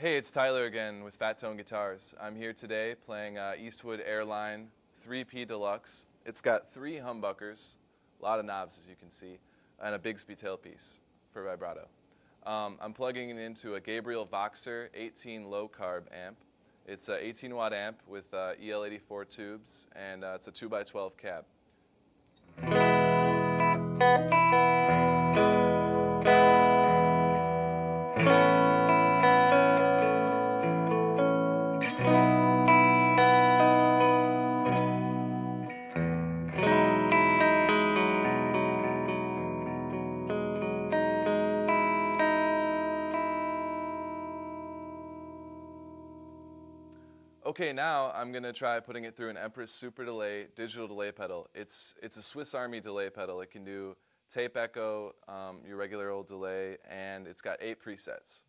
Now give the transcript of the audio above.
it's Tyler again with Fat Tone Guitars. I'm here today playing uh, Eastwood Airline 3P Deluxe. It's got three humbuckers, a lot of knobs as you can see, and a Bigsby tailpiece for vibrato. Um, I'm plugging it into a Gabriel Voxer 18 Lo-Carb amp. It's an 18 watt amp with uh, EL84 tubes, and uh, it's a 2x12 cab. Okay, now I'm gonna try putting it through an Empress Superdelay digital delay pedal. It's, it's a Swiss Army delay pedal. It can do tape echo, um, your regular old delay, and it's got eight presets.